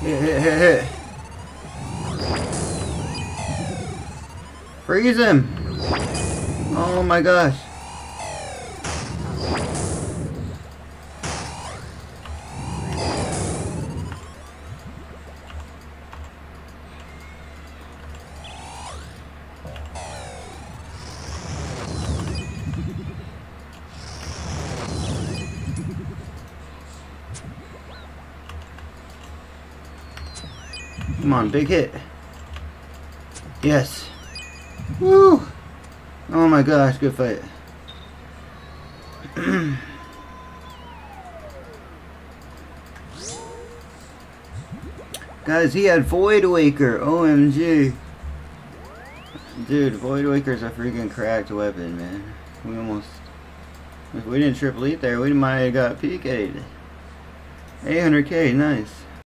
Hit, hit, hit, hit. Freeze him! Oh my gosh. Come on, big hit. Yes. Woo! Oh my gosh, good fight. Guys, he had Voidwaker. OMG. Dude, Voidwaker's a freaking cracked weapon, man. We almost... If we didn't triple eat there, we might have got PK'd. 800k, nice.